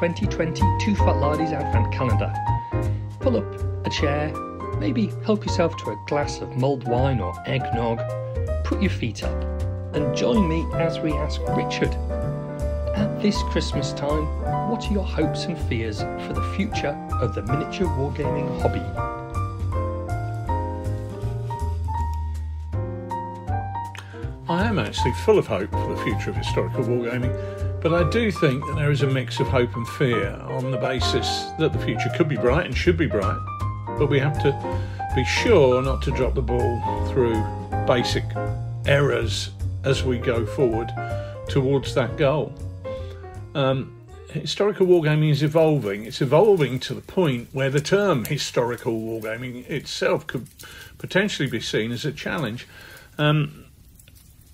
2020 Too Fat Lardies Advent Calendar. Pull up a chair, maybe help yourself to a glass of mulled wine or eggnog, put your feet up, and join me as we ask Richard. At this Christmas time, what are your hopes and fears for the future of the miniature wargaming hobby? I am actually full of hope for the future of historical wargaming, but I do think that there is a mix of hope and fear on the basis that the future could be bright and should be bright, but we have to be sure not to drop the ball through basic errors as we go forward towards that goal. Um, historical wargaming is evolving. It's evolving to the point where the term historical wargaming itself could potentially be seen as a challenge. Um,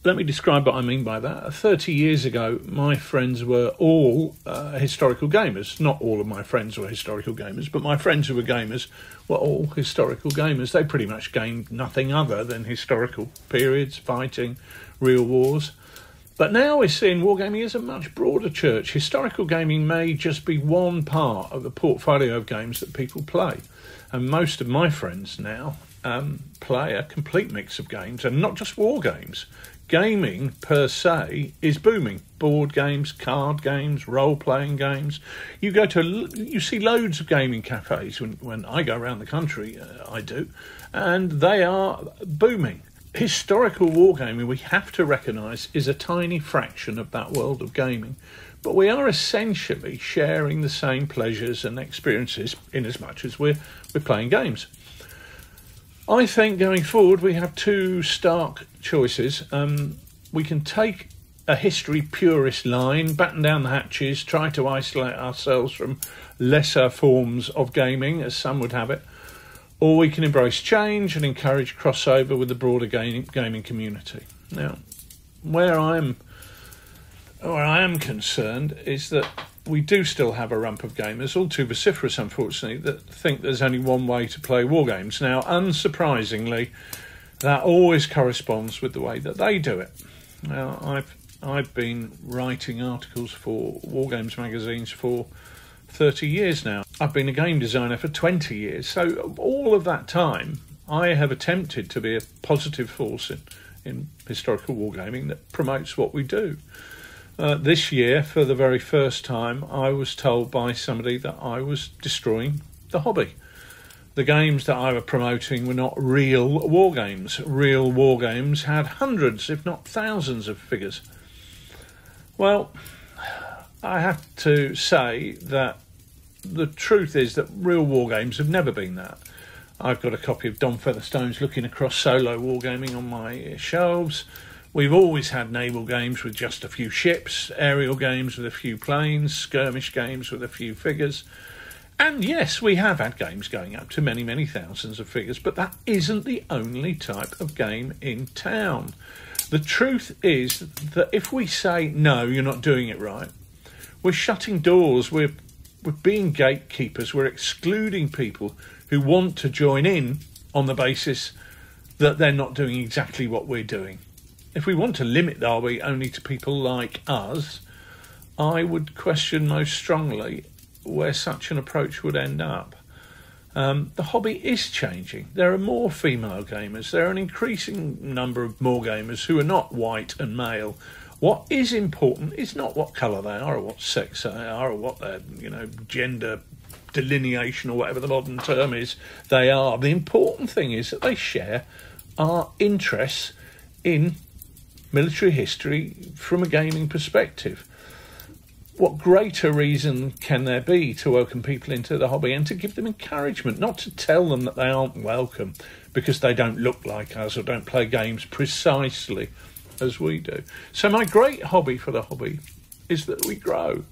let me describe what I mean by that. 30 years ago, my friends were all uh, historical gamers. Not all of my friends were historical gamers, but my friends who were gamers were all historical gamers. They pretty much gamed nothing other than historical periods, fighting, real wars. But now we're seeing wargaming as a much broader church. Historical gaming may just be one part of the portfolio of games that people play. And most of my friends now um, play a complete mix of games and not just war games gaming per se is booming. Board games, card games, role playing games. You go to, you see loads of gaming cafes when, when I go around the country, uh, I do, and they are booming. Historical wargaming, we have to recognise, is a tiny fraction of that world of gaming. But we are essentially sharing the same pleasures and experiences in as much as we're, we're playing games. I think going forward we have two stark choices. Um, we can take a history purist line, batten down the hatches, try to isolate ourselves from lesser forms of gaming, as some would have it, or we can embrace change and encourage crossover with the broader gaming, gaming community. Now, where I'm where I am concerned is that we do still have a rump of gamers, all too vociferous, unfortunately, that think there's only one way to play war games. Now, unsurprisingly, that always corresponds with the way that they do it. Now, I've I've been writing articles for War Games magazines for 30 years now. I've been a game designer for 20 years. So, all of that time, I have attempted to be a positive force in, in historical wargaming that promotes what we do. Uh, this year, for the very first time, I was told by somebody that I was destroying the hobby. The games that I was promoting were not real war games. Real war games had hundreds, if not thousands, of figures. Well, I have to say that the truth is that real war games have never been that. I've got a copy of Don Featherstone's Looking Across Solo Wargaming on my shelves. We've always had naval games with just a few ships, aerial games with a few planes, skirmish games with a few figures. And yes, we have had games going up to many, many thousands of figures, but that isn't the only type of game in town. The truth is that if we say, no, you're not doing it right, we're shutting doors, we're, we're being gatekeepers, we're excluding people who want to join in on the basis that they're not doing exactly what we're doing if we want to limit the hobby only to people like us, I would question most strongly where such an approach would end up. Um, the hobby is changing. There are more female gamers. There are an increasing number of more gamers who are not white and male. What is important is not what colour they are, or what sex they are, or what their you know gender delineation or whatever the modern term is. They are. The important thing is that they share our interests in military history from a gaming perspective. What greater reason can there be to welcome people into the hobby and to give them encouragement, not to tell them that they aren't welcome because they don't look like us or don't play games precisely as we do? So, my great hobby for the hobby is that we grow.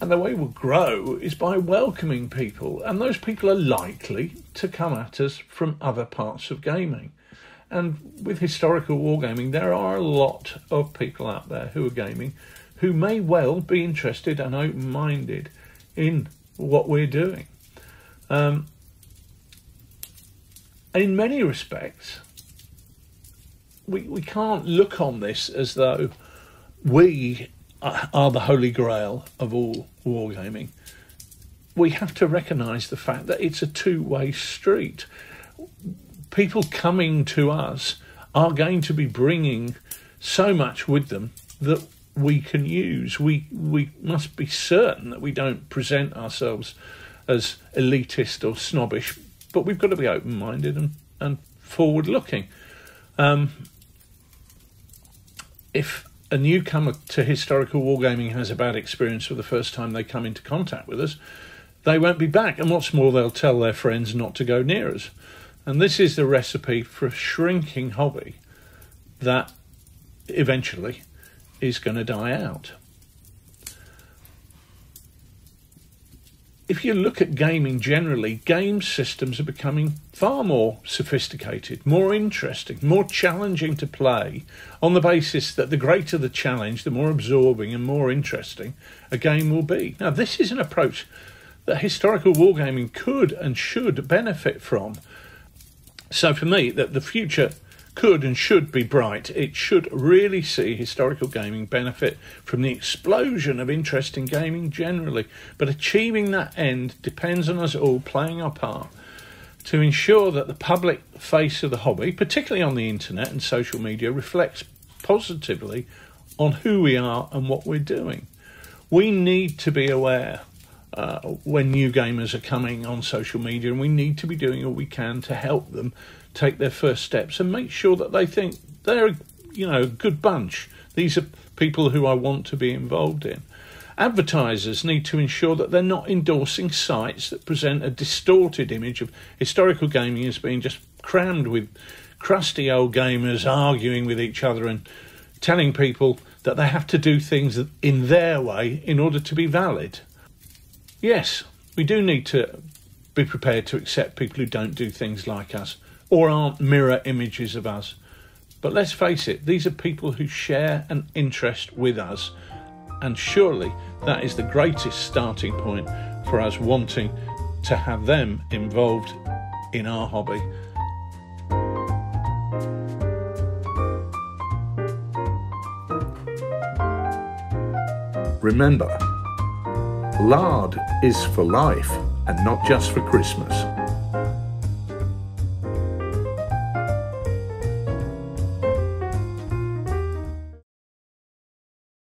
And the way we'll grow is by welcoming people, and those people are likely to come at us from other parts of gaming. And with historical wargaming, there are a lot of people out there who are gaming who may well be interested and open minded in what we're doing. Um, in many respects, we, we can't look on this as though we are the holy grail of all wargaming, we have to recognise the fact that it's a two way street. People coming to us are going to be bringing so much with them that we can use. We we must be certain that we don't present ourselves as elitist or snobbish, but we've got to be open minded and, and forward looking. Um, if a newcomer to historical wargaming has a bad experience for the first time they come into contact with us, they won't be back. And what's more, they'll tell their friends not to go near us. And this is the recipe for a shrinking hobby that eventually is going to die out. If you look at gaming generally, game systems are becoming far more sophisticated, more interesting, more challenging to play on the basis that the greater the challenge, the more absorbing and more interesting a game will be. Now, this is an approach that historical wargaming could and should benefit from. So, for me, that the future could and should be bright. It should really see historical gaming benefit from the explosion of interest in gaming generally. But achieving that end depends on us all playing our part to ensure that the public face of the hobby, particularly on the internet and social media, reflects positively on who we are and what we're doing. We need to be aware uh, when new gamers are coming on social media, and we need to be doing all we can to help them take their first steps and make sure that they think they're, you know, a good bunch. These are people who I want to be involved in. Advertisers need to ensure that they're not endorsing sites that present a distorted image of historical gaming as being just crammed with crusty old gamers arguing with each other and telling people that they have to do things in their way in order to be valid. Yes, we do need to be prepared to accept people who don't do things like us or aren't mirror images of us. But let's face it, these are people who share an interest with us, and surely that is the greatest starting point for us wanting to have them involved in our hobby. Remember, lard is for life and not just for Christmas.